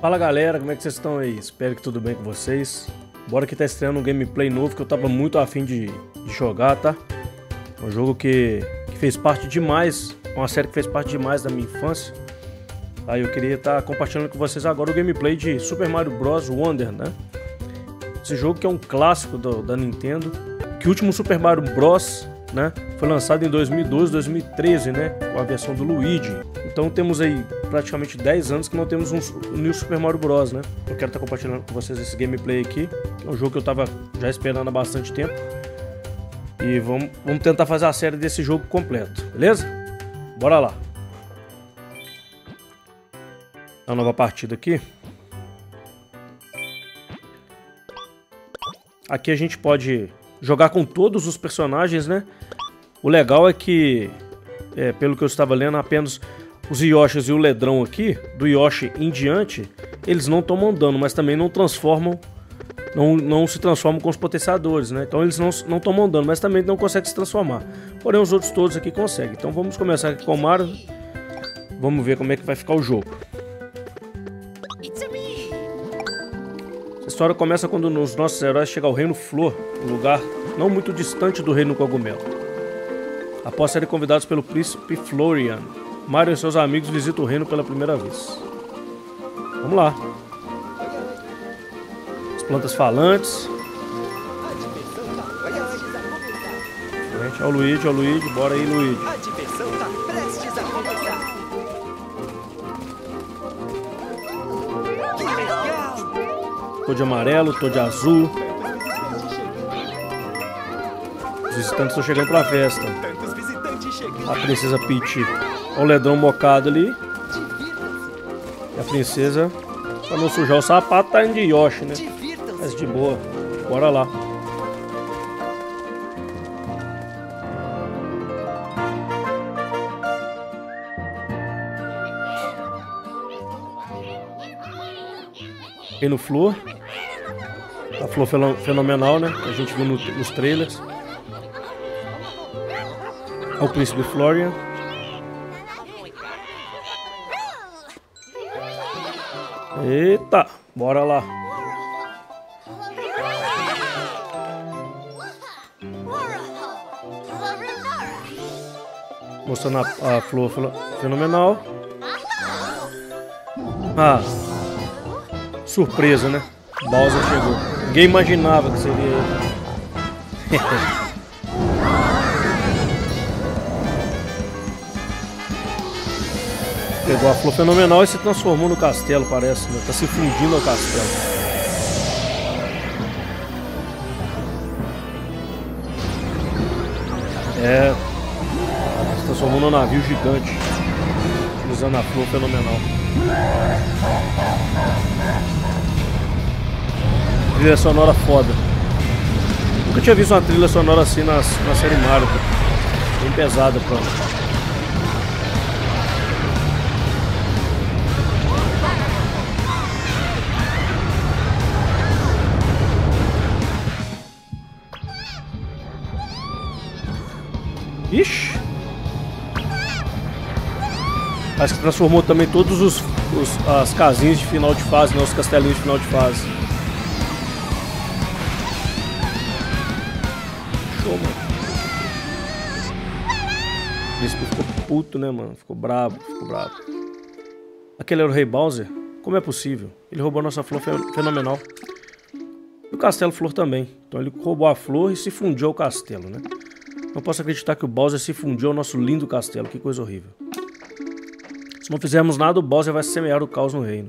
Fala galera, como é que vocês estão aí? Espero que tudo bem com vocês. Bora que tá estreando um gameplay novo que eu tava muito afim de, de jogar, tá? Um jogo que, que fez parte demais, uma série que fez parte demais da minha infância. Aí eu queria estar tá compartilhando com vocês agora o gameplay de Super Mario Bros. Wonder, né? Esse jogo que é um clássico do, da Nintendo, que o último Super Mario Bros né? Foi lançado em 2012, 2013, né? Com a versão do Luigi. Então temos aí praticamente 10 anos que não temos um New Super Mario Bros, né? Eu quero estar compartilhando com vocês esse gameplay aqui. É um jogo que eu estava já esperando há bastante tempo. E vamos, vamos tentar fazer a série desse jogo completo, beleza? Bora lá. A nova partida aqui. Aqui a gente pode jogar com todos os personagens, né? O legal é que, é, pelo que eu estava lendo, apenas os Yoshis e o Ledrão aqui, do Yoshi em diante, eles não tomam dano, mas também não transformam, não, não se transformam com os potenciadores, né? Então eles não, não tomam dano, mas também não conseguem se transformar. Porém, os outros todos aqui conseguem. Então vamos começar aqui com o Mario. Vamos ver como é que vai ficar o jogo. História começa quando os nossos heróis chegam ao Reino Flor, um lugar não muito distante do Reino Cogumelo. Após serem convidados pelo príncipe Florian, Mario e seus amigos visitam o reino pela primeira vez. Vamos lá. As plantas falantes. Olha o Luigi, olha o Luigi, bora aí, Luigi. Tô de amarelo, tô de azul. Os visitantes estão chegando pra festa. A princesa Peach. Olha o ledrão mocado ali. E a princesa, pra não sujar o sapato, tá indo de Yoshi, né? Mas de boa. Bora lá. no Flor. A Flor fenomenal, né? A gente viu no, nos trailers. O Príncipe Florian. Eita, bora lá. Mostrando a, a flor fenomenal. Ah, surpresa, né? Bowser chegou. Ninguém imaginava que seria ele. Pegou a flor fenomenal e se transformou no castelo, parece, né? Tá se fundindo ao castelo. É. Se transformou num navio gigante. Utilizando a flor fenomenal. Trilha sonora foda. Nunca tinha visto uma trilha sonora assim na, na série Mario. Bem pesada, pronto. Ixi! Acho que transformou também todos os, os as casinhas de final de fase, né? Os castelinhos de final de fase. Puto, né, mano? Ficou bravo, ficou bravo. Aquele era o Rei Bowser? Como é possível? Ele roubou nossa flor fenomenal. E o castelo flor também. Então ele roubou a flor e se fundiu ao castelo, né? Não posso acreditar que o Bowser se fundiu ao nosso lindo castelo. Que coisa horrível. Se não fizermos nada, o Bowser vai semear o caos no reino.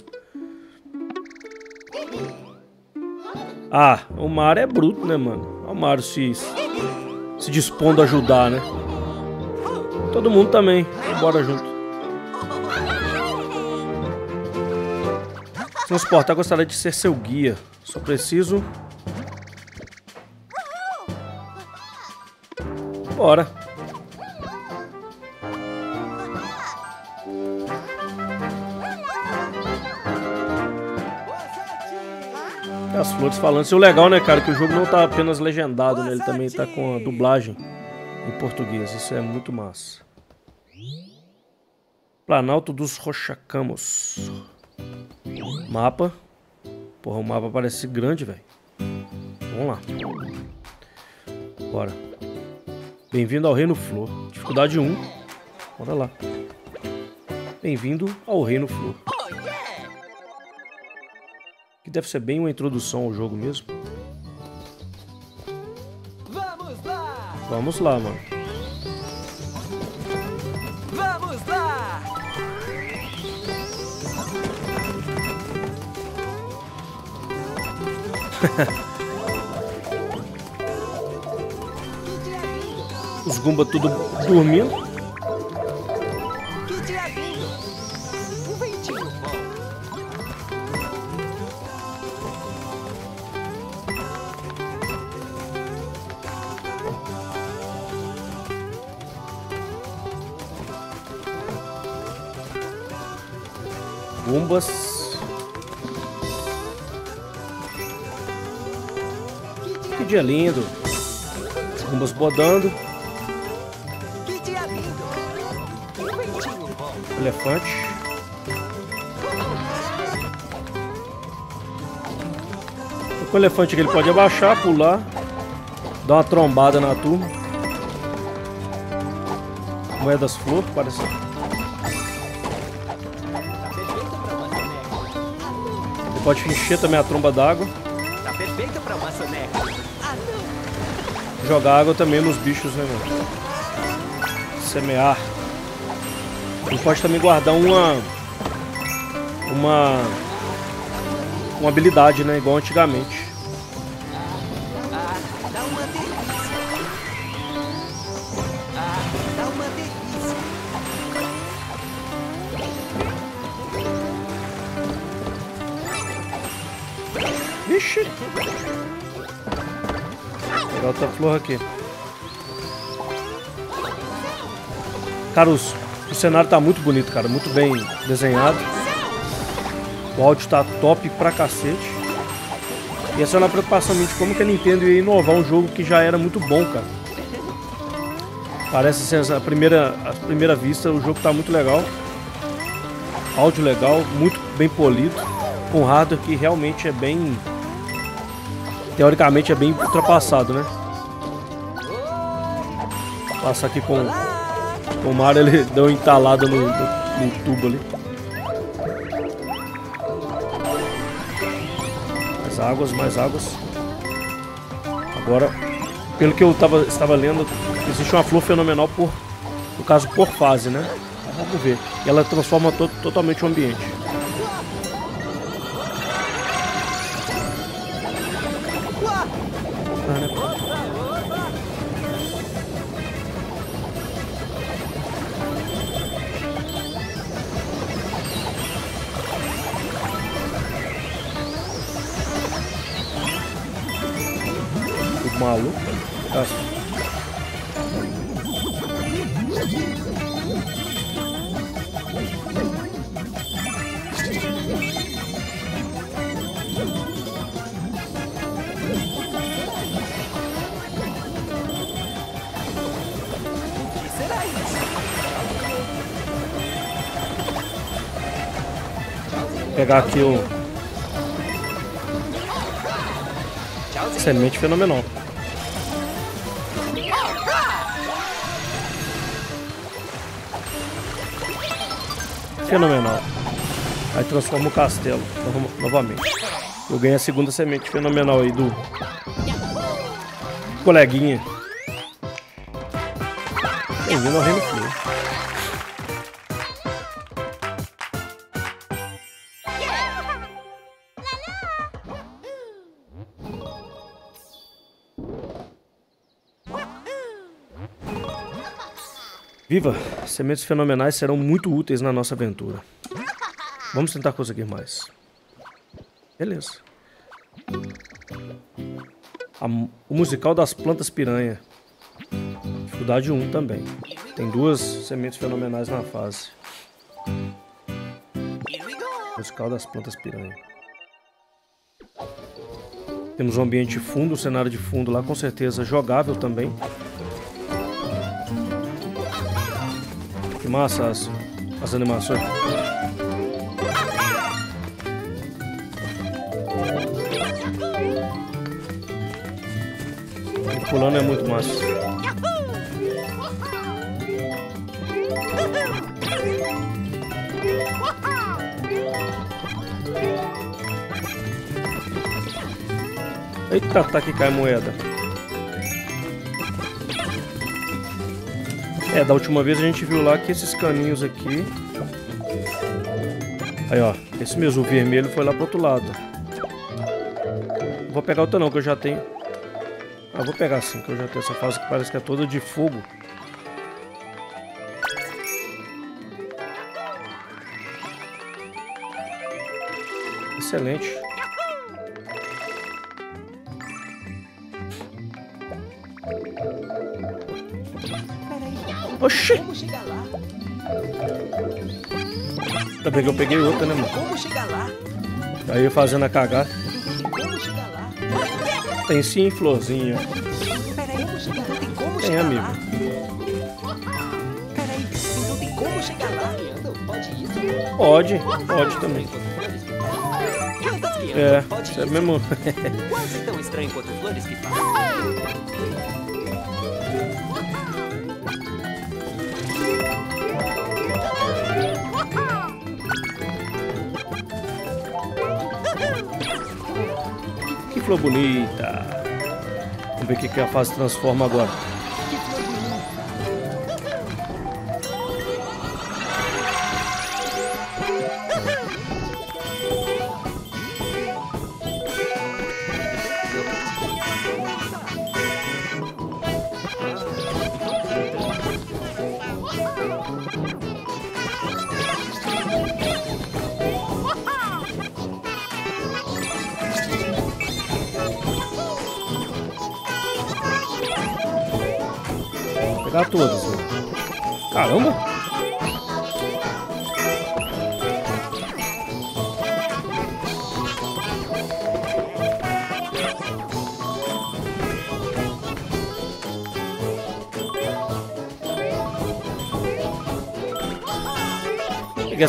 Ah, o Mario é bruto, né, mano? Olha o Mario se, se dispondo a ajudar, né? Todo mundo também. Bora junto. Transportar gostaria de ser seu guia. Só preciso... Bora. As flores falando. E o legal, né, cara, que o jogo não tá apenas legendado, né? Ele também tá com a dublagem em português. Isso é muito massa. Planalto dos Rochacamos. Mapa. Porra, o mapa parece grande, velho. Vamos lá. Bora. Bem-vindo ao Reino Flor. Dificuldade 1. Bora lá. Bem-vindo ao Reino Flor. Que deve ser bem uma introdução ao jogo mesmo. Vamos lá, mano. Vamos lá! Os Gumba tudo dormindo. Que dia lindo. Gumbas bodando. Que dia lindo! Elefante. Com o elefante aqui ele pode abaixar, pular, dar uma trombada na turma. Moedas flor, parece. Pode encher também a tromba d'água. Tá perfeito pra uma soneca. Ah, não! Jogar água também nos bichos, né, mano? Semear. Ele pode também guardar uma. Uma. Uma habilidade, né? Igual antigamente. Vou pegar outra flor aqui. Cara, os- o cenário tá muito bonito, cara. Muito bem desenhado. O áudio tá top pra cacete. E essa é uma preocupação minha de como que a Nintendo ia inovar um jogo que já era muito bom, cara. Parece ser a primeira, a primeira vista, o jogo tá muito legal. Áudio legal, muito bem polido. Com hardware que realmente é bem. Teoricamente é bem ultrapassado, né? Passa aqui com, com o Mario, ele deu uma entalada no, no, no tubo ali. Mais águas, mais águas. Agora, pelo que eu tava, estava lendo, existe uma flor fenomenal por, no caso, por fase, né? Vamos ver. E ela transforma to totalmente o ambiente. Pegar aqui o semente fenomenal. Fenomenal. Aí transforma o castelo no- novamente. Eu ganhei a segunda semente fenomenal aí do coleguinha. Bem-vindo ao Reino. Viva! Sementes fenomenais serão muito úteis na nossa aventura. Vamos tentar conseguir mais. Beleza. A o musical das plantas piranha. Dificuldade 1 também. Tem duas sementes fenomenais na fase. Musical das plantas piranha. Temos um ambiente fundo, um cenário de fundo lá, com certeza jogável também. Que massa as, as animações. E pulando é muito massa. Eita, tá que cai moeda. É, da última vez a gente viu lá que esses caninhos aqui... Aí, ó. Esse mesmo vermelho foi lá pro outro lado. Vou pegar outra não, que eu já tenho... Ah, vou pegar sim, que eu já tenho essa fase que parece que é toda de fogo. Excelente. Oxi! Como chegar lá? Ainda bem que eu peguei outra, né, mano? Como chegar lá? Aí eu fazendo a cagada. Como chegar lá? Tem sim, florzinha. Peraí, como chegar lá? Tem como Tem, chegar amigo. lá? Peraí, então tem como chegar lá? Pode isso? Pode, pode também. É, isso é mesmo. Quase tão estranho quanto flores que falam. Flor bonita. Vamos ver o que, que a fase transforma agora.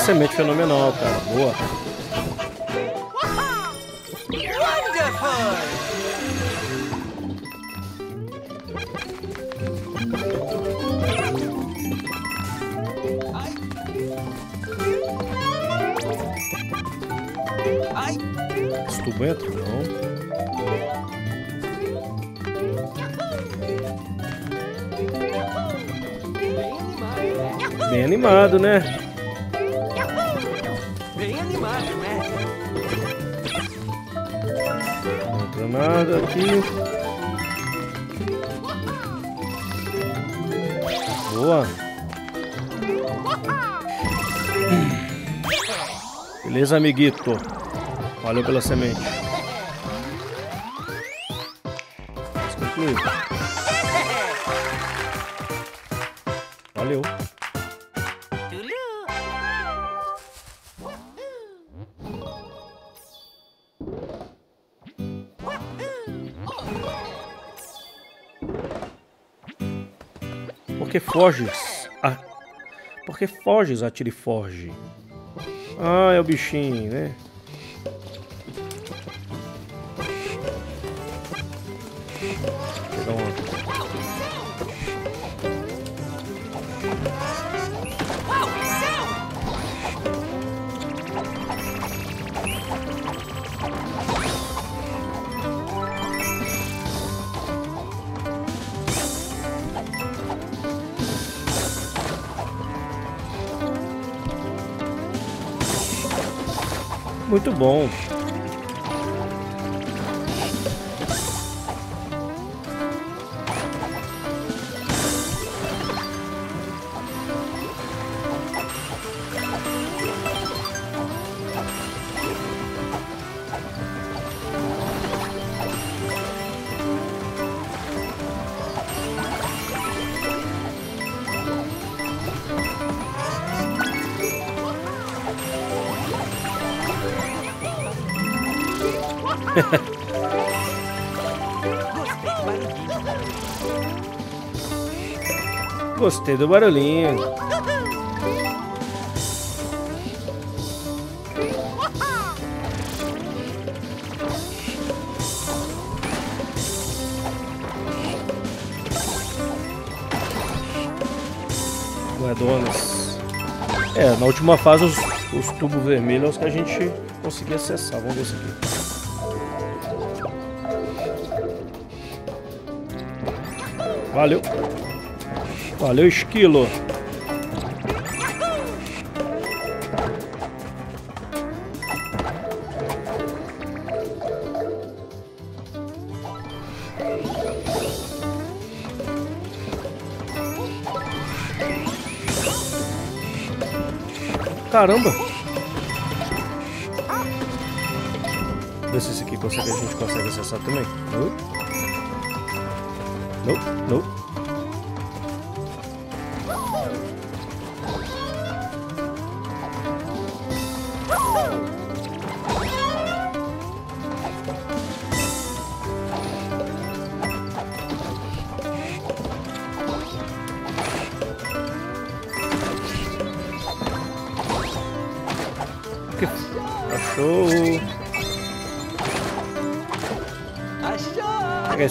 Semente fenomenal, cara. Boa. Tubo entra? Não. bem animado, né? Aqui. Boa. Beleza, amiguito. Valeu pela semente. Porque foges? Ah, porque foges, atire foge. Ah, é o bichinho, né? Muito bom. Gostei do barulhinho. Guardonas. É, na última fase os, os tubos vermelhos que a gente conseguia acessar. Vamos ver isso aqui. Valeu! Valeu, esquilo. Caramba! Ver se esse aqui consegue, a gente consegue acessar também. Não, não, não.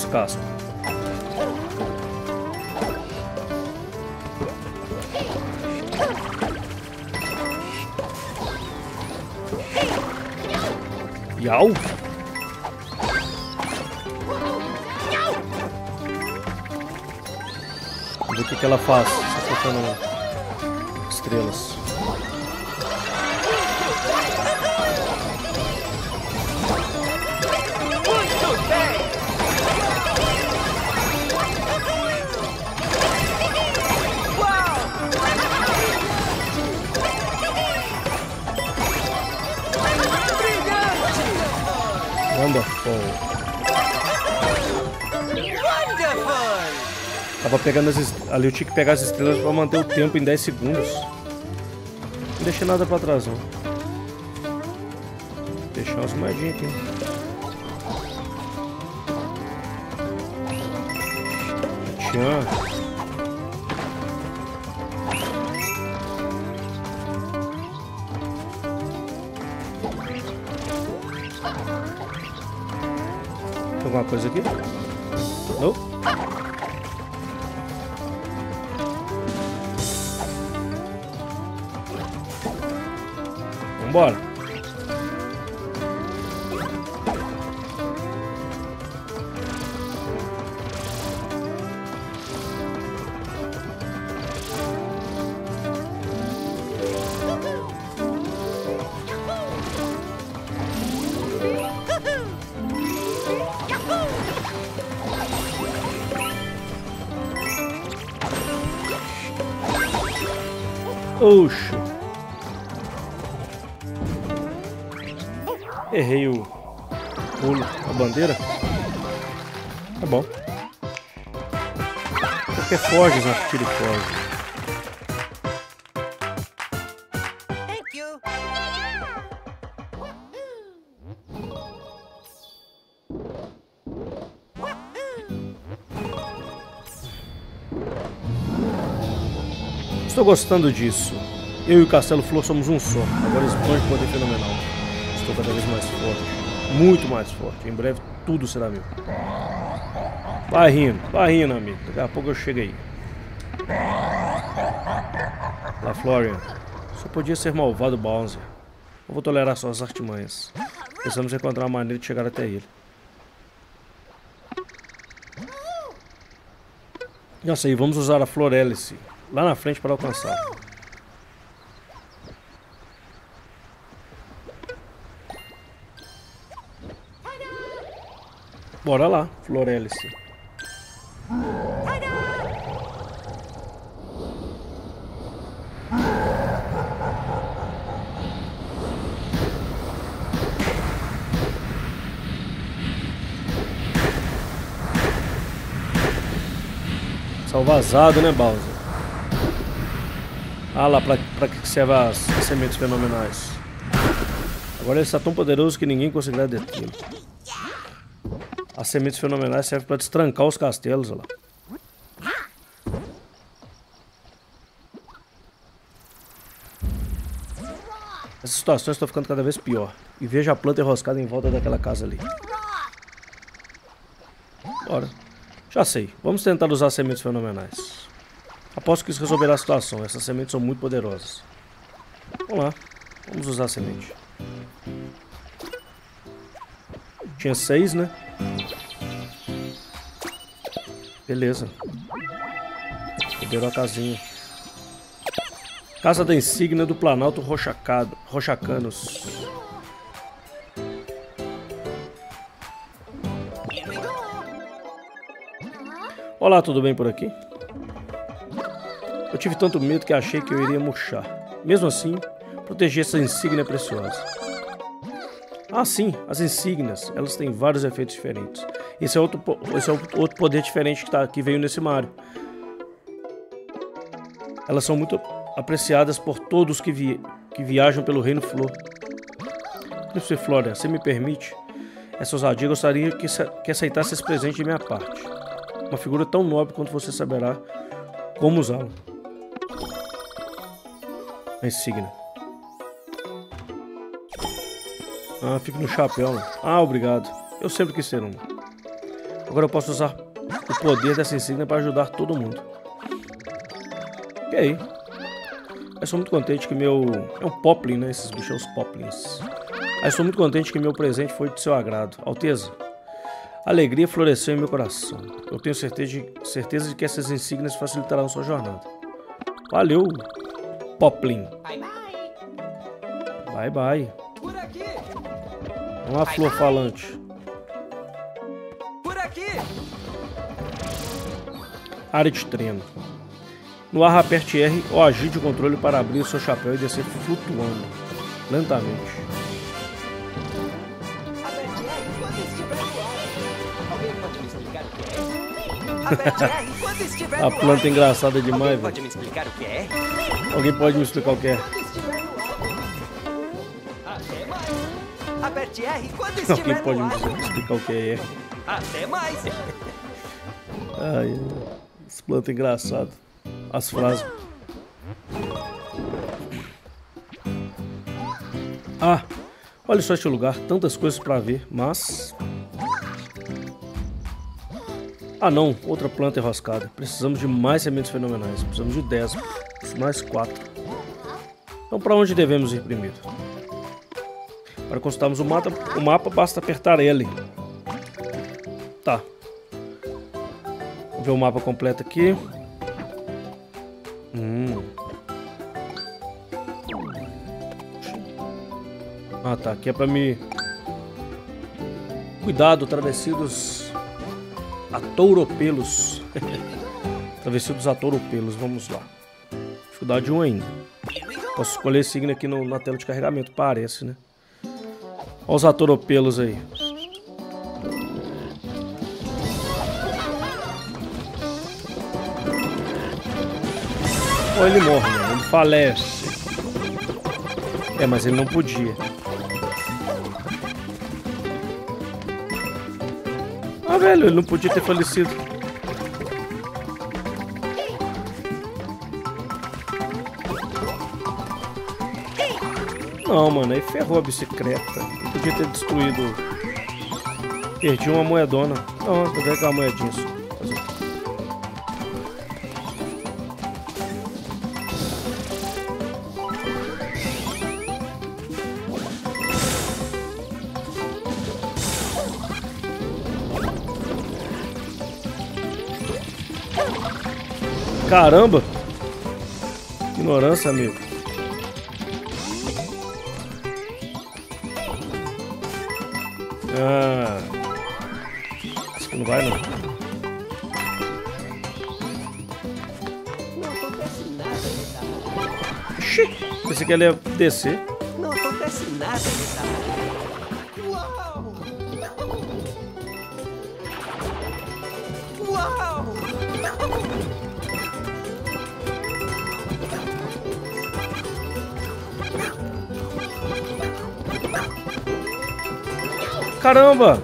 Esse casco. Yau. Vamos ver o que, ela faz. Só Wonderful. Tava pegando as est- ali eu tinha que pegar as estrelas pra manter o tempo em 10 segundos. Não deixei nada pra trás não. Deixar umas moedinhas aqui. Tchan. Coisa aqui? Oxi. Errei o pulo, a bandeira. Tá bom. Porque foge? Tira e foge. Gostando disso. Eu e o Castelo Flor somos um só. Agora expande o poder fenomenal. Estou cada vez mais forte. Muito mais forte. Em breve tudo será meu. Vai rindo, vai rindo, amigo. Daqui a pouco eu chego aí. Lá, Florian. Só podia ser malvado Bowser. Não vou tolerar suas artimanhas. Precisamos encontrar uma maneira de chegar até ele. Já sei, vamos usar a Florelice lá na frente para alcançar. Bora lá, Florelice. São vazado, né, Bowser? Ah lá, pra que serve as sementes fenomenais? Agora ele está tão poderoso que ninguém conseguirá detê-lo. As sementes fenomenais servem para destrancar os castelos, olha lá. Essa situação está ficando cada vez pior. E veja a planta enroscada em volta daquela casa ali. Bora. Já sei. Vamos tentar usar sementes fenomenais. Aposto que isso resolverá a situação. Essas sementes são muito poderosas. Vamos lá. Vamos usar a semente. Tinha seis, né? Beleza. Liberou a casinha. Casa da insígnia do Planalto Rochacado, Rochacanos. Olá, tudo bem por aqui? Eu tive tanto medo que achei que eu iria murchar. Mesmo assim, protegi essa insígnia preciosa. Ah, sim, as insígnias, elas têm vários efeitos diferentes. Esse é outro, esse é outro poder diferente que, tá, que veio nesse Mario. Elas são muito apreciadas por todos que, vi, que viajam pelo Reino Flor. Príncipe Flora, se me permite, essa ousadia gostaria que, que aceitasse esse presente de minha parte. Uma figura tão nobre quanto você saberá como usá-la. A insígnia. Ah, fica no chapéu. Ah, obrigado. Eu sempre quis ser um. Agora eu posso usar o poder dessa insígnia para ajudar todo mundo. E aí? Eu sou muito contente que meu... É um poplin, né? Esses bichos são os poplins. Eu sou muito contente que meu presente foi de seu agrado. Alteza, alegria floresceu em meu coração. Eu tenho certeza de, certeza de que essas insígnias facilitarão sua jornada. Valeu, poplin. Bye bye. Bye, bye. Por aqui. Uma flor falante. Por aqui. Área de treino. No ar, aperte R ou agite o controle para abrir o seu chapéu e descer flutuando, lentamente. Aperte R quando estiver no ar. Alguém pode me explicar o que é? Aperte R quando estiver A planta é engraçada demais, velho. pode me explicar o que é? Alguém pode me explicar o que é? Aperte R quando Alguém estiver pode no me ar. explicar o que é R? Até mais. Ai, as plantas engraçadas. As frases. Ah, olha só este lugar, tantas coisas pra ver, mas. Ah não, outra planta enroscada. Precisamos de mais sementes fenomenais. Precisamos de 10, mais 4. Então pra onde devemos ir primeiro? Para consultarmos o mapa, o mapa basta apertar L. Tá. Vamos ver o mapa completo aqui. Hum. Ah, tá. Aqui é pra me... Cuidado, travessidos atouropelos. travessidos atouropelos, vamos lá. Dificuldade 1 ainda. Posso escolher signo aqui no- na tela de carregamento, parece, né? Olha os atouropelos aí. Ou ele morre, mano. Ele falece. É, mas ele não podia. Ah, velho, ele não podia ter falecido. Não, mano, aí ferrou a bicicleta. Não podia ter destruído. Perdi uma moedona. Não, vou pegar uma moedinha só. Caramba! Ignorância, amigo. Que ele ia descer. Não acontece nada nessa! Uau! Caramba!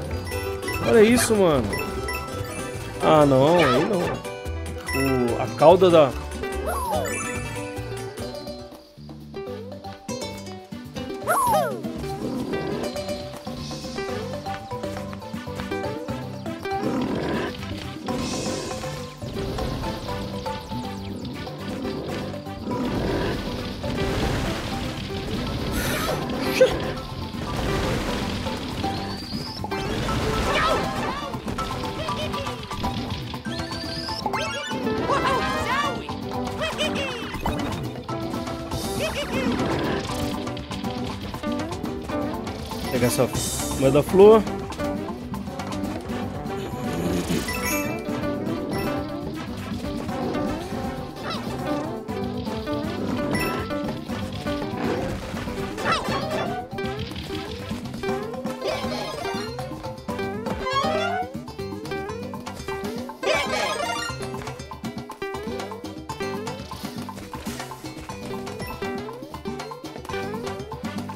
Olha isso, mano. Ah, não, aí não. O, a cauda da. Moeda flor.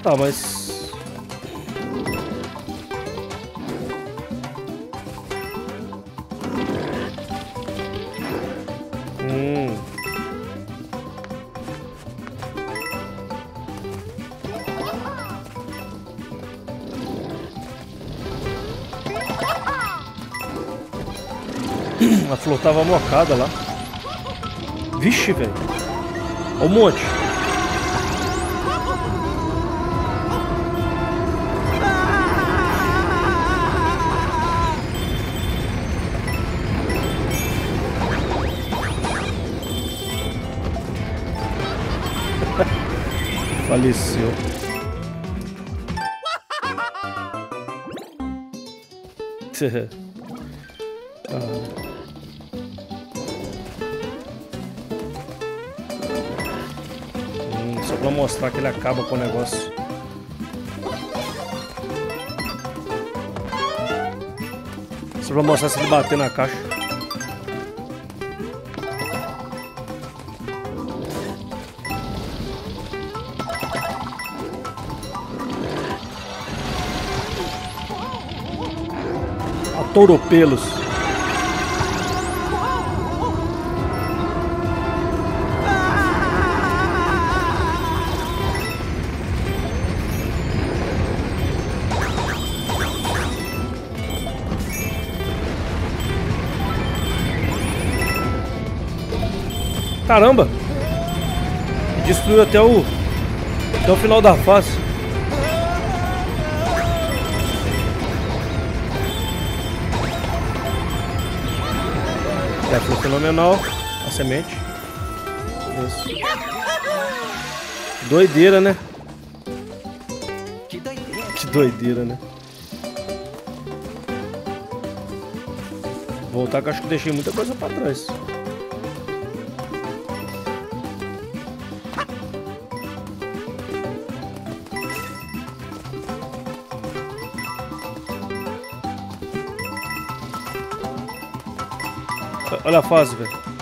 Tá, mas... flor tava mocada lá. Vixe, velho. O monte. Faleceu. mostrar que ele acaba com o negócio. Só pra mostrar se ele bater na caixa. Touropelos. Caramba! Destruiu até o até o final da fase. É, foi fenomenal a semente. Isso. Doideira, né? Que doideira. Que doideira, né? Voltar que acho que deixei muita coisa pra trás. Olha a fase, velho.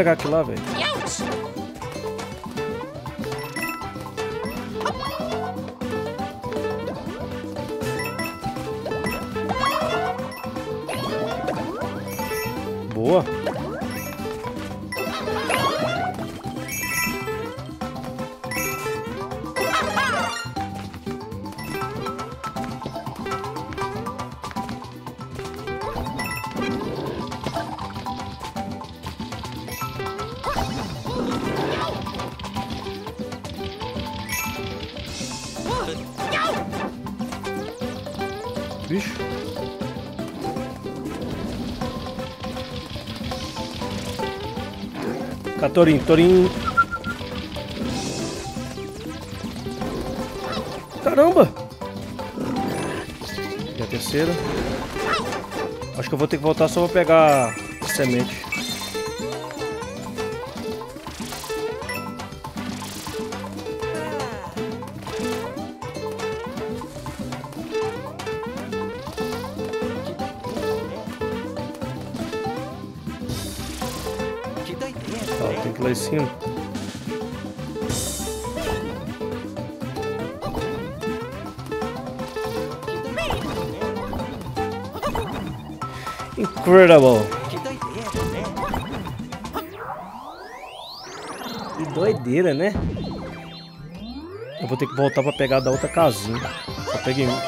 Pegar aqui lá, velho. Boa. Catorim, Torim. Caramba! E a terceira. Acho que eu vou ter que voltar só pra pegar semente. Incredible! Que doideira, né? Que doideira, né? Eu vou ter que voltar pra pegar da outra casinha. Só peguei um.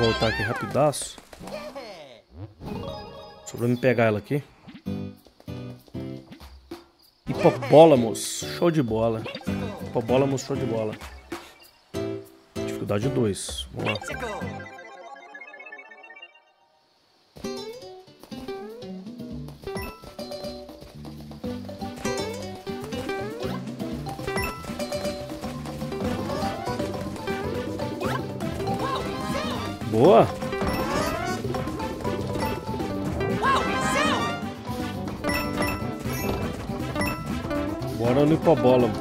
Voltar aqui rapidaço. Só pra me pegar ela aqui. Hipopólamos. Show de bola. Hipopólamos, show de bola. Dificuldade 2. Vamos lá. Hipobólamo.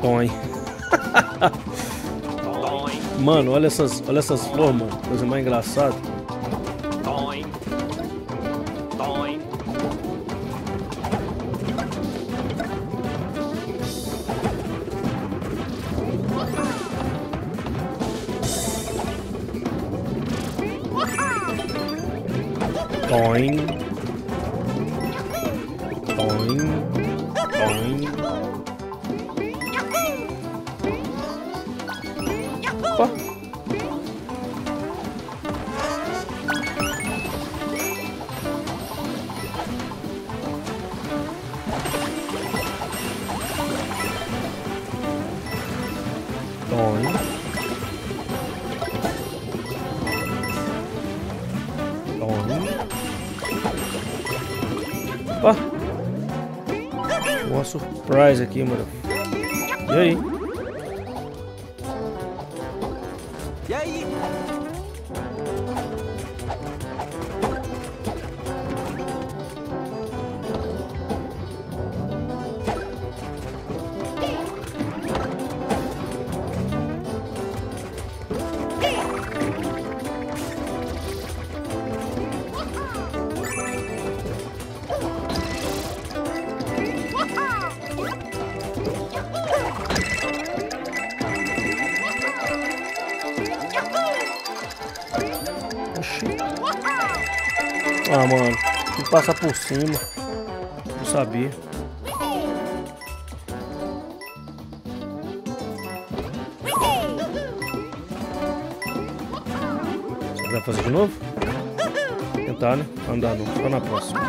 Toim. Mano, olha essas, olha essas flores, mano. Coisa mais engraçada. Surprise aqui, cima. Não sabia. Vai fazer de novo? Tentar, né? Andar não. Só na próxima.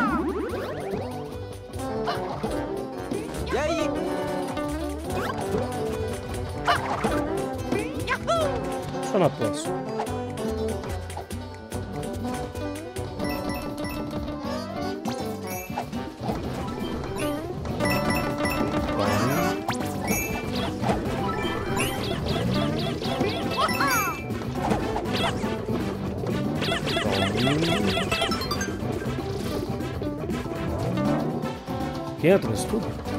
E aí? Só na próxima. Que entra isso tudo?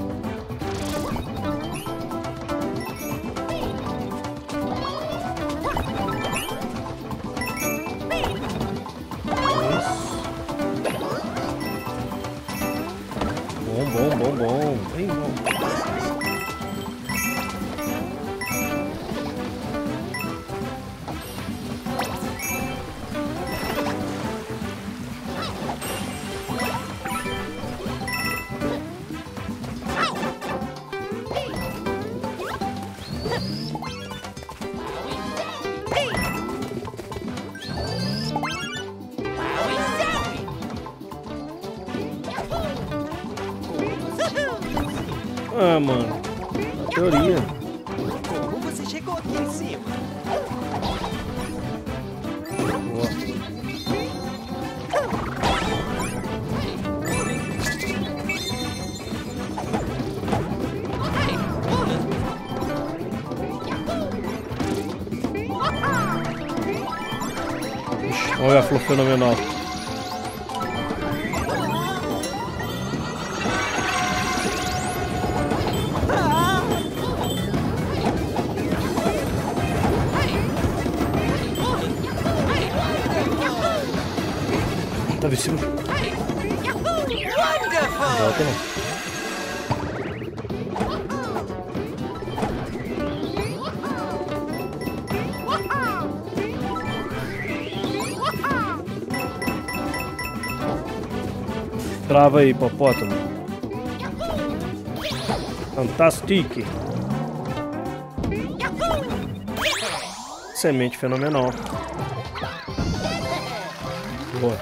Fenomenal. Trava aí, hipopótamo. Fantastic. Semente fenomenal. Boa.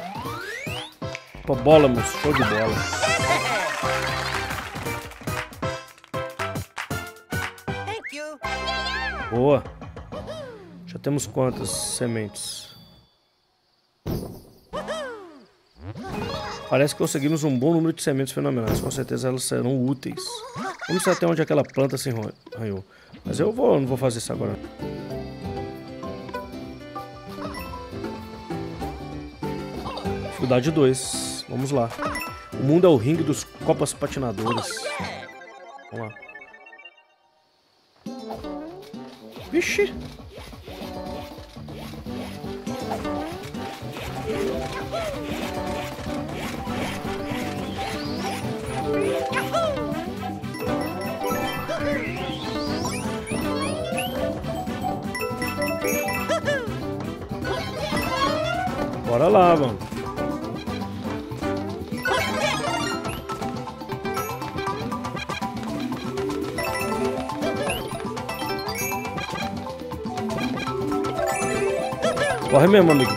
Hipobólamos, show de bola. Boa. Já temos quantas sementes? Parece que conseguimos um bom número de sementes fenomenais. Com certeza elas serão úteis. Vamos ver até onde aquela planta se arranhou. Mas eu vou, não vou fazer isso agora. Dificuldade 2. Vamos lá. O mundo é o ringue dos copas patinadores. Vamos lá. Vixe! Bora lá, mano. Corre mesmo, amigo.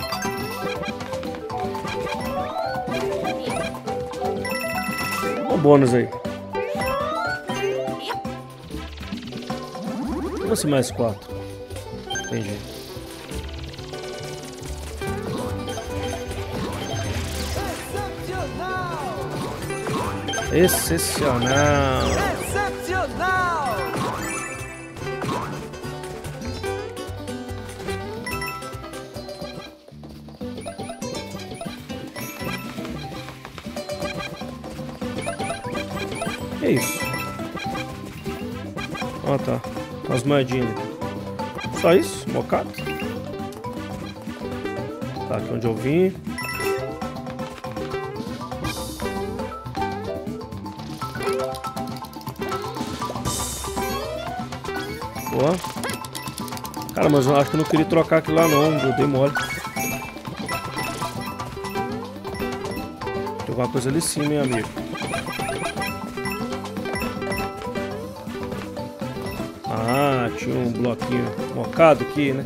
Um bônus aí. Como assim mais quatro? Entendi. Excepcional! Excepcional! Que isso? Ah tá. As moedinhas. Só isso? Mocado? Tá, aqui onde eu vim. Cara, mas eu acho que eu não queria trocar aquilo lá não, eu dei mole. Tem alguma coisa ali em cima, hein, amigo. Ah, tinha um bloquinho mocado aqui, né?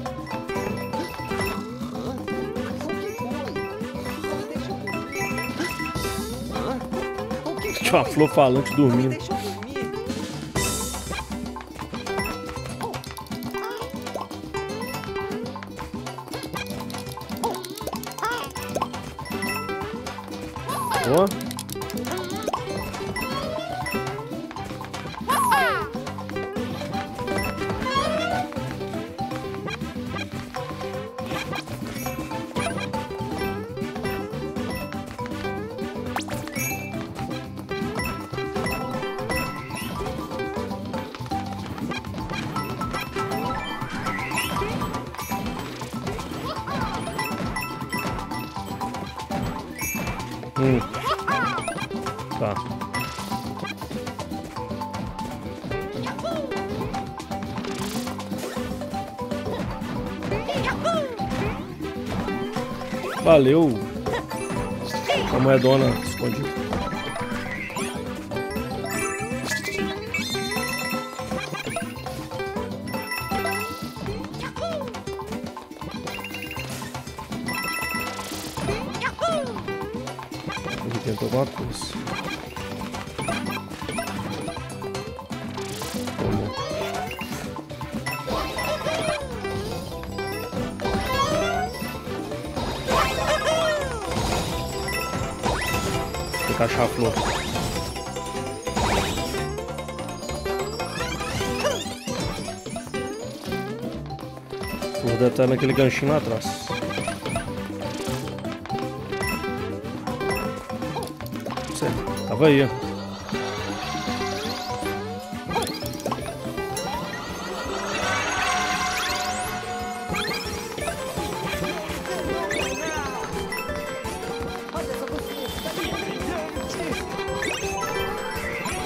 Tinha uma flor falante dormindo. Valeu. A moedona naquele ganchinho lá atrás. Tava aí, ó.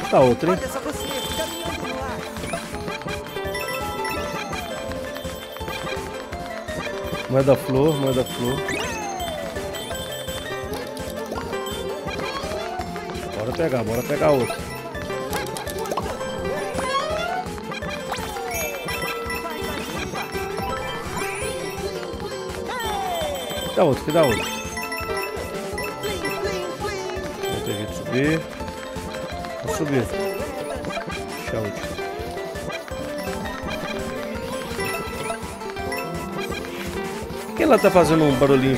Tá outra, hein? Moeda flor, moeda flor. pegar, bora pegar outro. Dá outro, que dá outro. Tem jeito de subir. Vou subir. A que ela tá fazendo um barulhinho?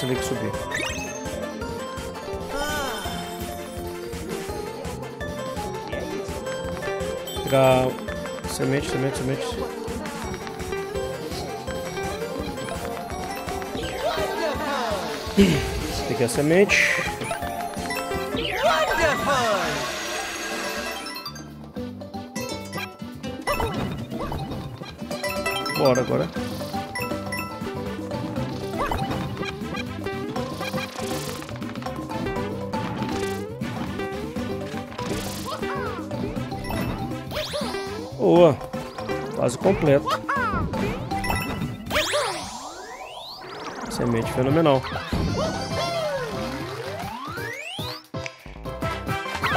Você tem que subir. Pegar semente, semente, semente. Peguei a semente. Bora agora. Completo. Semente fenomenal.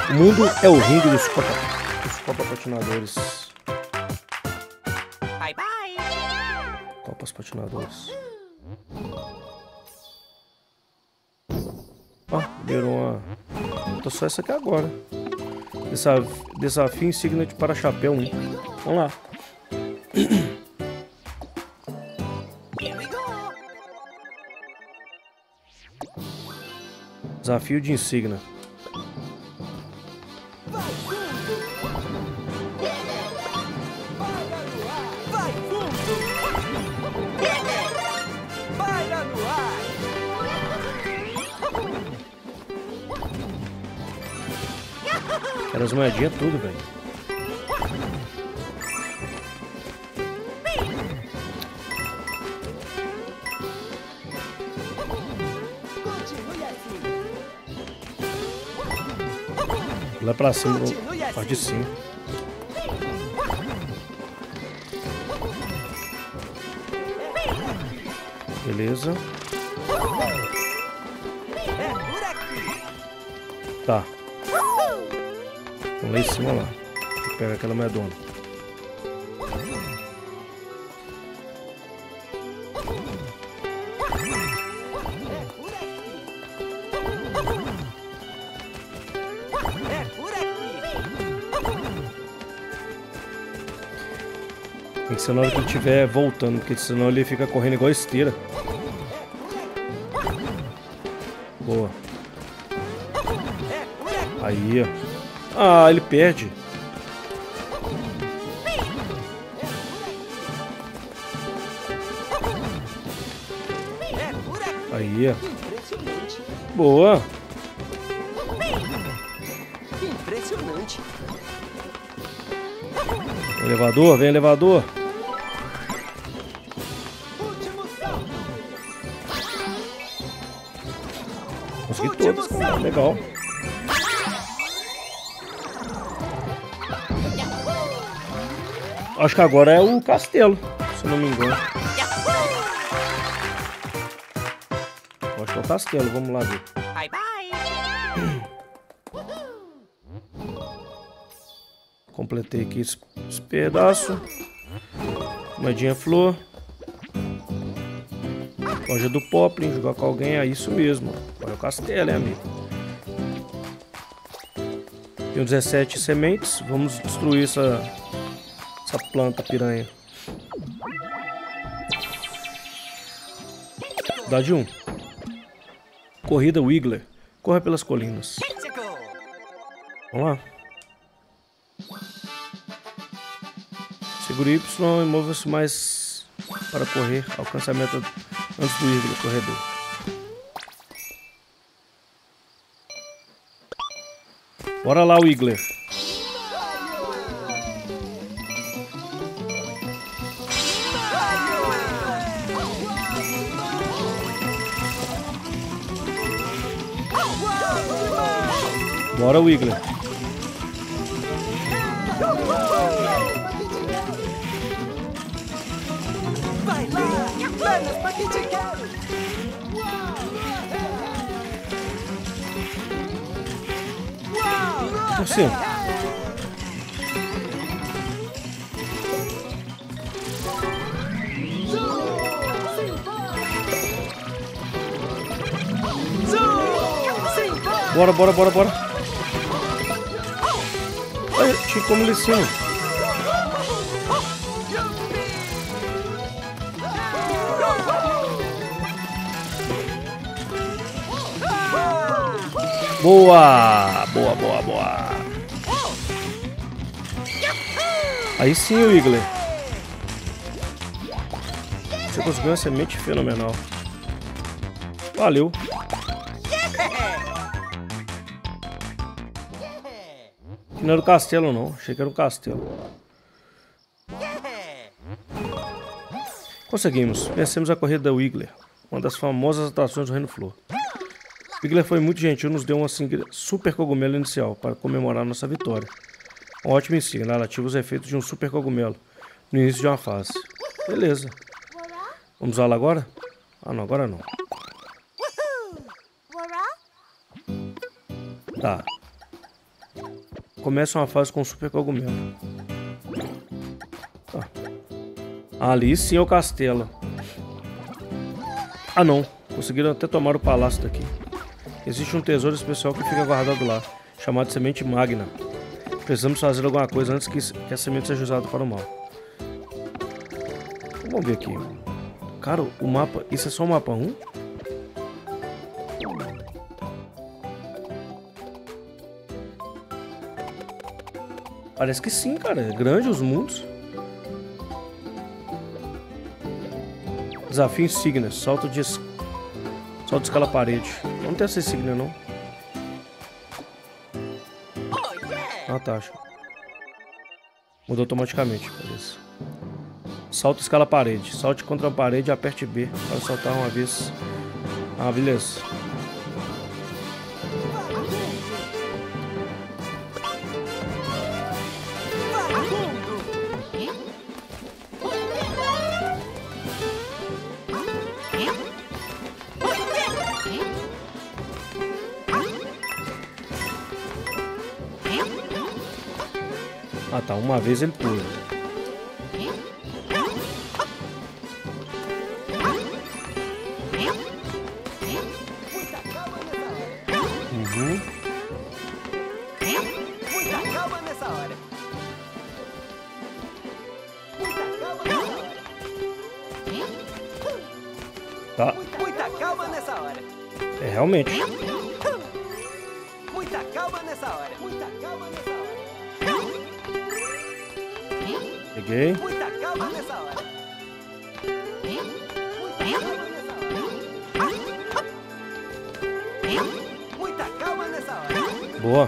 O mundo é o ringue dos copa, patinadores. Bye bye. Copas patinadores. Ó, liberou uma. Tô só essa aqui agora. Desaf... Desafio insígnia de para-chapéu 1. Vamos lá. Desafio de insígnia. Quero as moedinhas tudo, velho. Lá pra cima, parte de cima. Beleza. Tá. Vamos lá em cima lá. Pega aquela medona. Ser na hora que ele estiver voltando, porque senão ele fica correndo igual esteira. Boa. Aí, ó. Ah, ele perde. Aí, ó. Impressionante. Boa. Impressionante. Elevador, vem elevador. Legal. Acho que agora é o castelo, se não me engano. Acho que é o castelo, vamos lá ver. Bye bye. Completei aqui esse, esse pedaço. Moedinha flor. Loja do Poplin, jogar com alguém, é isso mesmo. É o castelo, hein, amigo? Tenho 17 sementes. Vamos destruir essa, essa planta piranha. Cidade 1. Corrida Wiggler. Corra pelas colinas. Vamos lá. Segure Y e mova-se mais para correr. Alcance a meta antes do do corredor. Bora lá, Wiggler. Bora, Wiggler. 100%. Bora, bora, bora, bora. Olha, tinha como ele cima. Boa, boa, boa, boa. Aí sim, Wiggler. Você conseguiu uma semente fenomenal. Valeu. Que não era o castelo, não. Achei que era o castelo. Conseguimos. Vencemos a corrida da Wiggler, uma das famosas atrações do Reino Flor. Wiggler foi muito gentil e nos deu um assim, super cogumelo inicial para comemorar nossa vitória. Um ótimo insígnia, ela ativa os efeitos de um super cogumelo no início de uma fase. Beleza. Vamos usá-la agora? Ah, não, agora não. Tá. Começa uma fase com um super cogumelo. Tá. Ali sim é o castelo. Ah não, conseguiram até tomar o palácio daqui. Existe um tesouro especial que fica guardado lá, chamado Semente Magna. Precisamos fazer alguma coisa antes que, a semente seja usada para o mal. Vamos ver aqui. Cara, o mapa... Isso é só o mapa 1? Parece que sim, cara. É grande os mundos. Desafio insígnia. Salto de... es- Salto escala parede. Não tem essa insígnia, não. Ah, tá. acho. Mudou automaticamente, beleza. Salto escala parede. Salte contra a parede aperte B para saltar uma vez. Ah, beleza. Uma vez ele pula. Boa.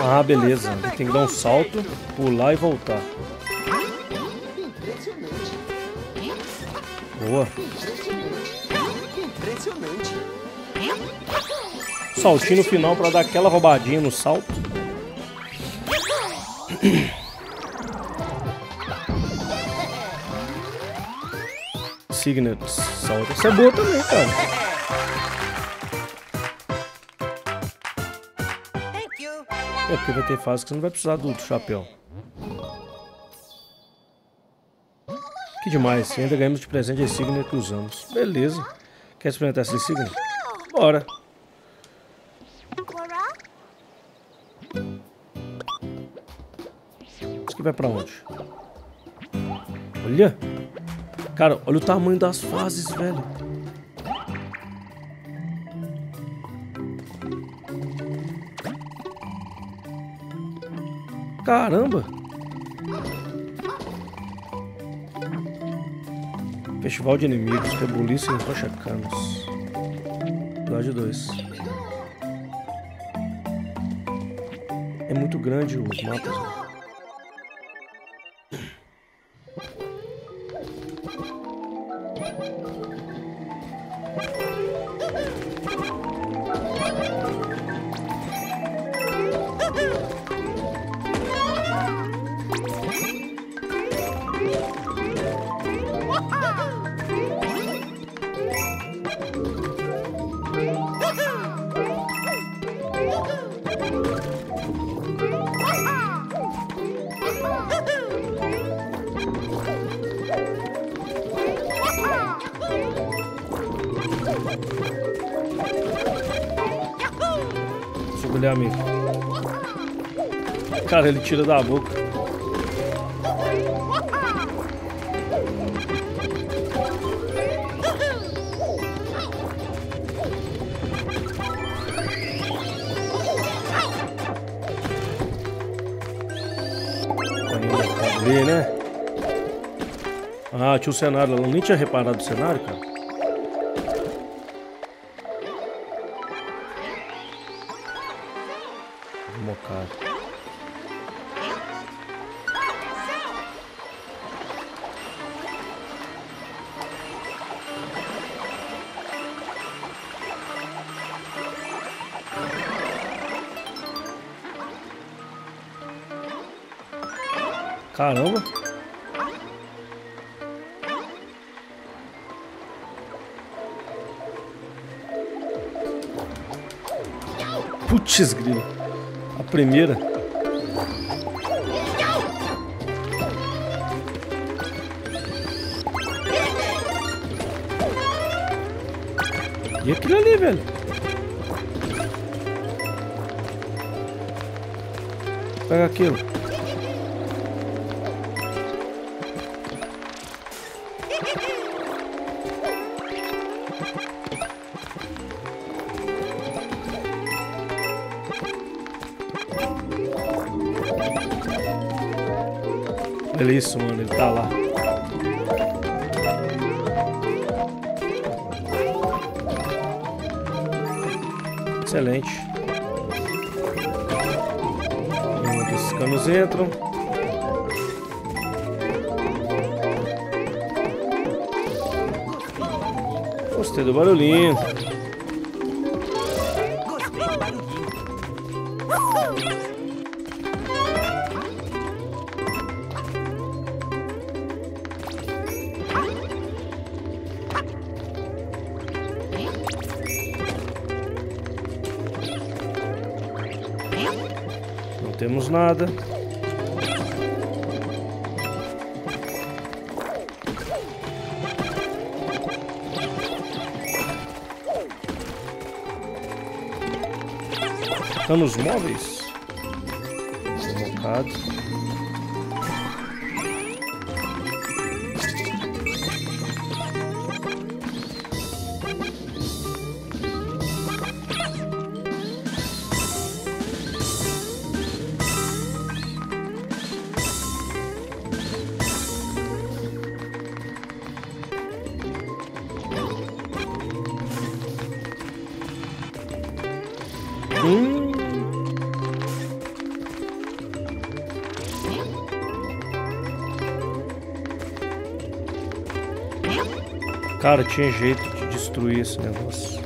Ah, beleza. Ele tem que dar um salto, pular e voltar. Boa. Saltinho no final pra dar aquela roubadinha no salto. Signet salto. Isso é boa também, cara. É porque vai ter fase que você não vai precisar do, chapéu. Que demais. Ainda ganhamos de presente a insígnia que usamos. Beleza. Quer experimentar essa insígnia? Bora. Vai pra onde? Olha. Cara, olha o tamanho das fases, velho. Caramba! Festival de inimigos, rebuliço em rocha canos. Episódio 2. muito grande os mapas. Né? Sobre amigo. Cara, ele tira da boca. Ver, né? Ah, tinha o cenário. Eu nem tinha reparado o cenário, cara. Putz, grilo. A primeira. E aquilo ali, velho? Pega aquilo. Isso, mano, ele tá lá. Excelente. Esses canos entram. Gostei do barulhinho. Temos nada. Canos móveis. Cara, tinha jeito de destruir esse negócio.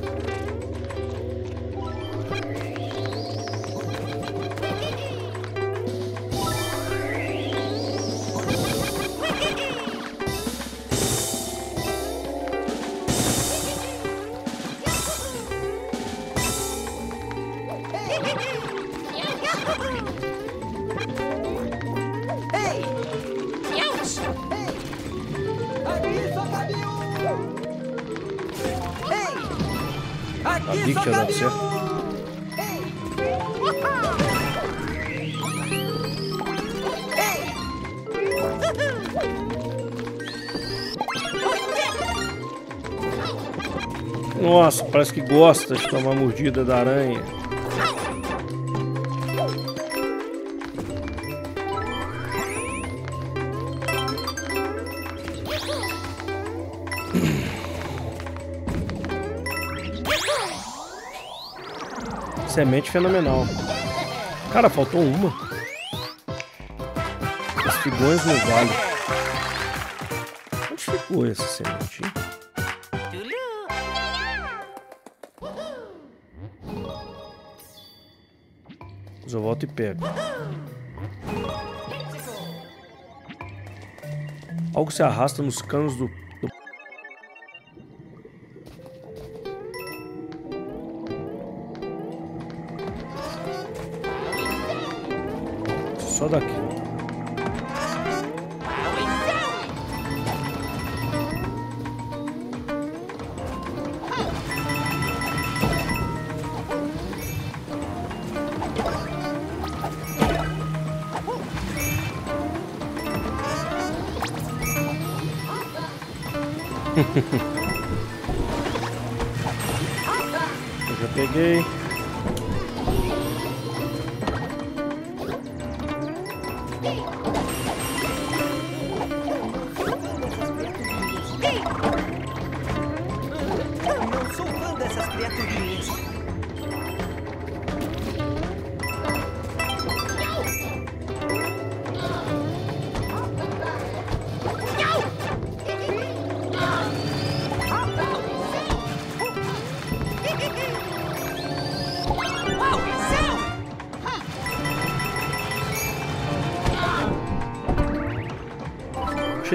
Gosta de tomar mordida da aranha. Semente fenomenal. Cara, faltou uma. Os figões no vale. Onde ficou essa semente? Eu volto e pego. Algo se arrasta nos canos do. do... Só daqui. Eu já peguei.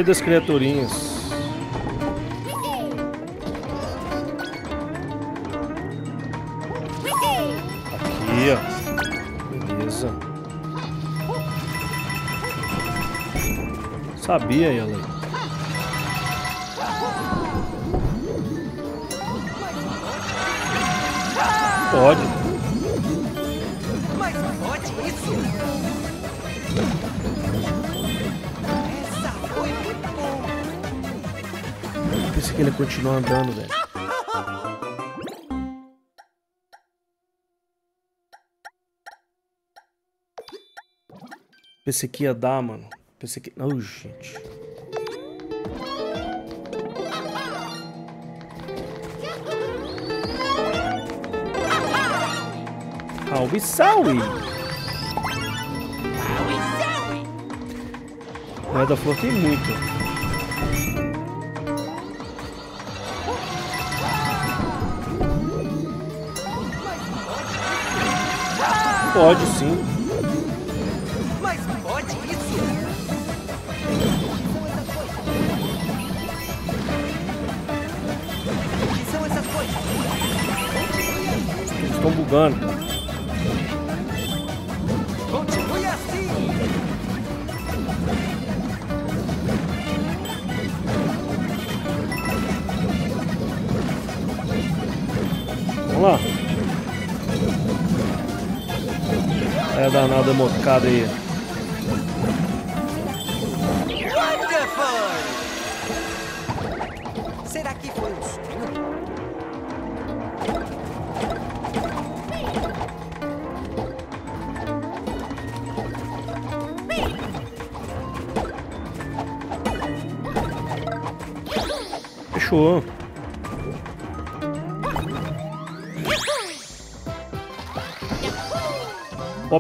Das criaturinhas. Aqui, ó. Beleza. Sabia ela. Pode. Que ele ia continuar andando, velho. Pensei que ia dar, mano. Pensei que. Não, gente. Salve, salve! Moeda flor tem muito. Pode sim. Mas pode isso? O que são essas coisas? Estão bugando. Danada moscada aí.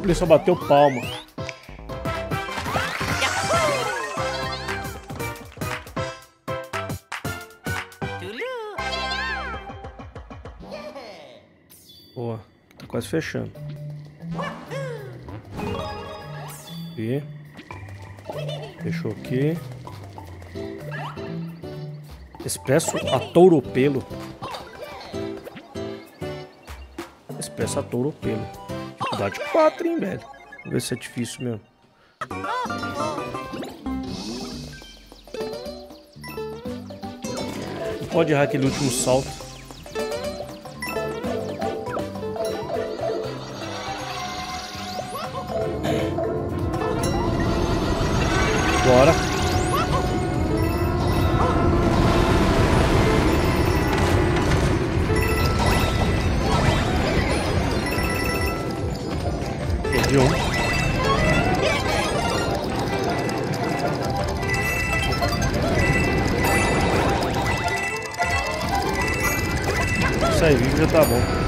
Poplar só bateu palma. Boa. Tá quase fechando. Aqui. Fechou aqui. Expresso a touro pelo. Expresso a touro pelo. Dificuldade 4, hein, velho. Vamos ver se é difícil mesmo. Pode errar aquele último salto. Perdi um. Isso aí, vivo já tá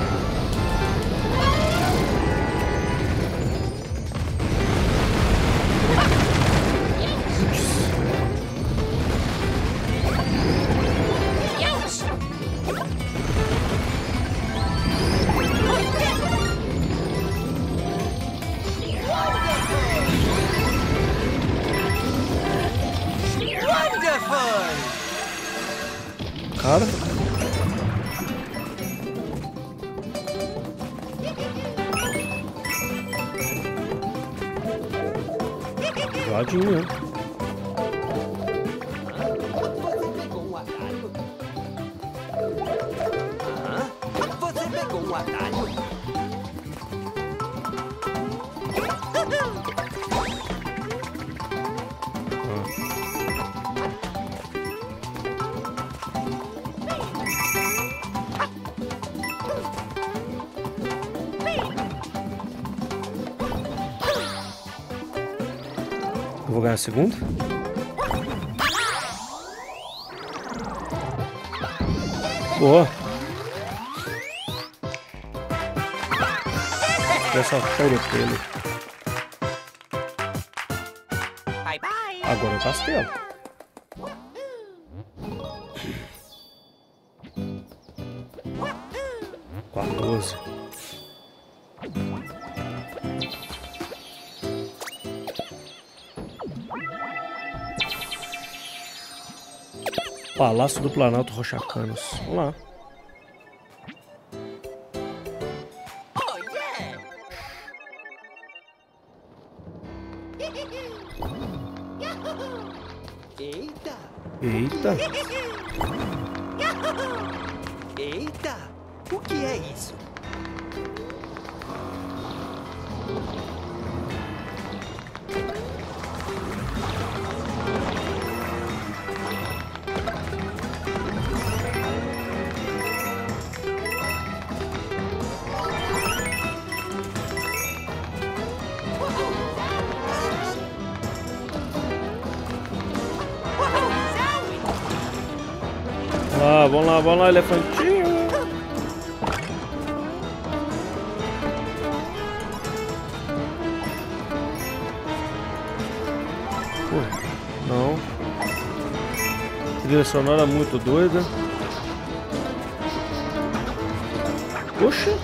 Segunda. Boa. Essa cheiro pelo. Agora o castelo. Palácio do Planalto Rochacanos. Vamos lá. Eita. Eita! O que é isso? Vamos lá, vamos lá, elefantinho. Pô, não. Trilha sonora muito doida. Poxa.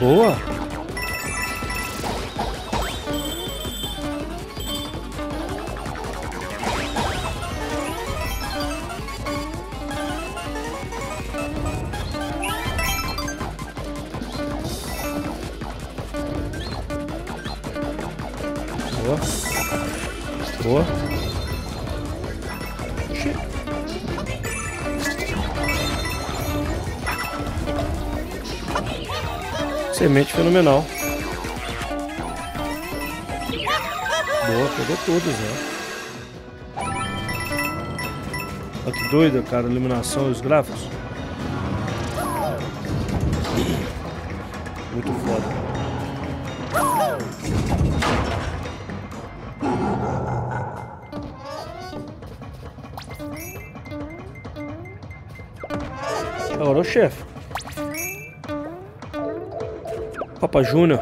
Boa. Semente fenomenal. Boa, pegou todas, né? Olha que doida, cara, a iluminação e os gráficos. Papa Júnior.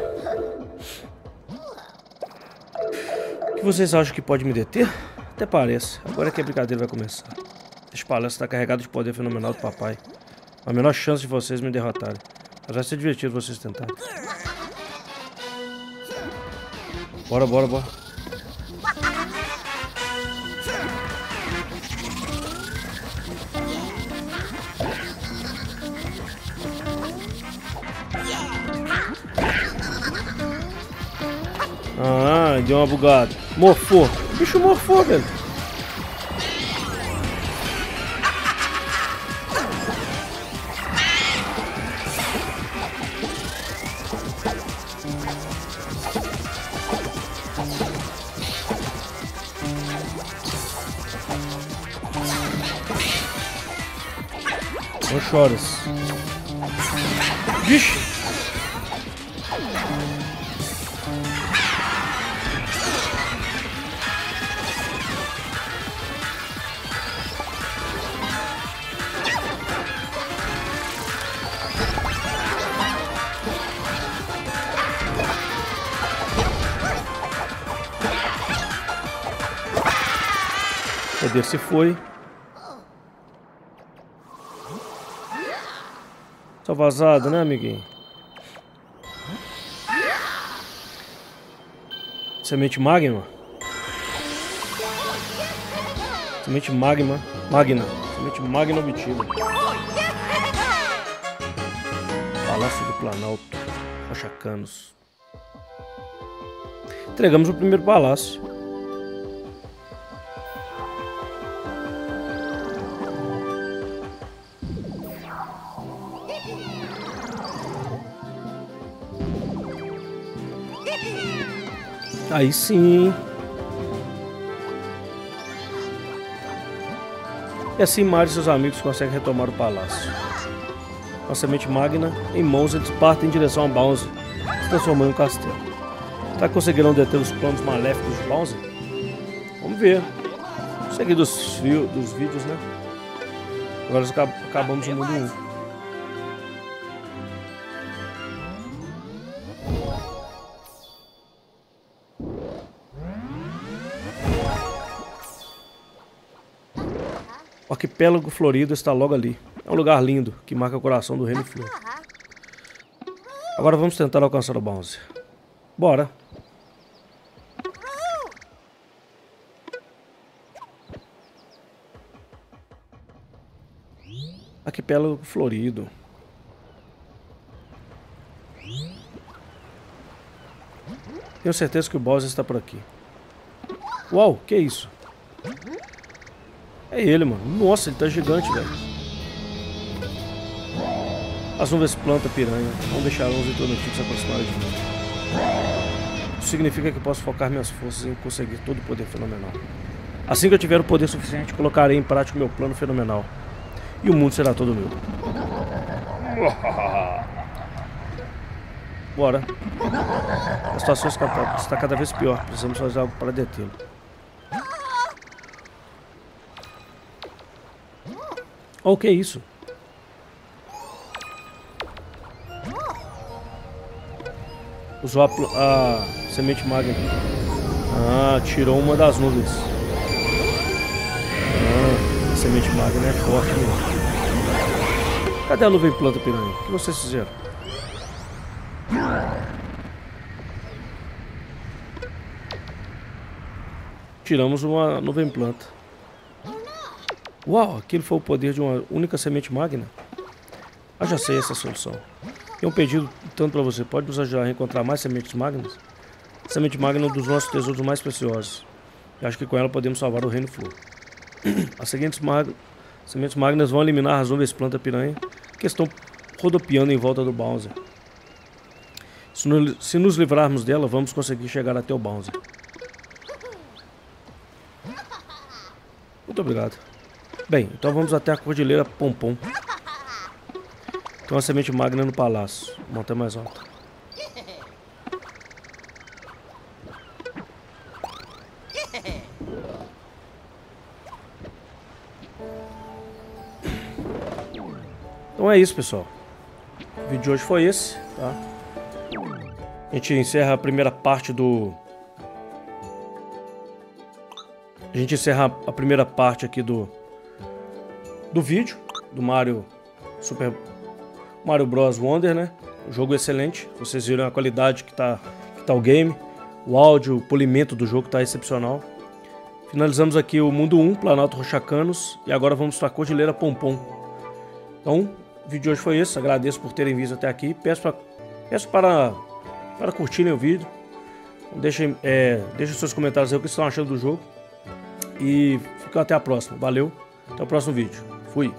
O que vocês acham que pode me deter? Até parece. Agora é que a brincadeira vai começar. Esse palácio está carregado de poder fenomenal do papai. A menor chance de vocês me derrotarem. Mas vai ser divertido vocês tentarem. Bora, bora, bora. Deu uma bugada. Morfou. O bicho morfou, velho. Não choras. Vixe! Poder se foi. Tá vazado, né, amiguinho? Semente magma? Semente magma. Magna. Semente magna obtida. Palácio do Planalto. Rochacanos. Entregamos o primeiro palácio. Aí sim. E assim Mario e seus amigos conseguem retomar o palácio. Com a semente magna em mãos, eles partem em direção a Bowser, se transformando em um castelo. Que conseguirão deter os planos maléficos de Bowser? Vamos ver. Seguir dos, dos vídeos, né? Agora acabamos o mundo 1. Arquipélago florido está logo ali. É um lugar lindo, que marca o coração do reino flor. Agora vamos tentar alcançar o Bowser. Bora. Arquipélago florido. Tenho certeza que o Bowser está por aqui. Uau, que isso? É ele, mano. Nossa, ele tá gigante, velho. As nuvens planta piranha. Não deixarão os introdutivos se aproximarem de mim. Isso significa que posso focar minhas forças em conseguir todo o poder fenomenal. Assim que eu tiver o poder suficiente, colocarei em prática o meu plano fenomenal. E o mundo será todo meu. Bora. A situação está cada vez pior. Precisamos fazer algo para detê-lo. O que é isso? Usou a, a semente magna. Ah, tirou uma das nuvens. Ah, semente magna é forte mesmo. Cadê a nuvem planta piranha? O que vocês fizeram? Tiramos uma nuvem planta. Uau, aquilo foi o poder de uma única semente magna? Ah, já sei essa solução. Tenho um pedido tanto para você. Pode nos ajudar a encontrar mais sementes magnas? A semente magna é um dos nossos tesouros mais preciosos. Acho que com ela podemos salvar o Reino Flor. As seguintes mag... sementes magnas vão eliminar as nuvens planta piranha que estão rodopiando em volta do Bowser. Se nos livrarmos dela, vamos conseguir chegar até o Bowser. Muito obrigado. Bem, então vamos até a Cordilheira Pompom. Tem uma semente magna no palácio. Montanha mais alta. Então é isso, pessoal. O vídeo de hoje foi esse, tá? A gente encerra a primeira parte do... A gente encerra a primeira parte aqui do do vídeo do Mario Super Mario Bros. Wonder, né? O jogo é excelente. Vocês viram a qualidade que tá, que tá o game. O áudio, o polimento do jogo tá excepcional. Finalizamos aqui o Mundo 1, Planalto Rochacanos. E agora vamos para a Cordilheira Pompom. Então, o vídeo de hoje foi esse. Agradeço por terem visto até aqui. Peço, pra, peço para, para curtirem o vídeo. Deixem, é, deixem seus comentários aí o que estão achando do jogo. E fica até a próxima. Valeu. Até o próximo vídeo. Fui.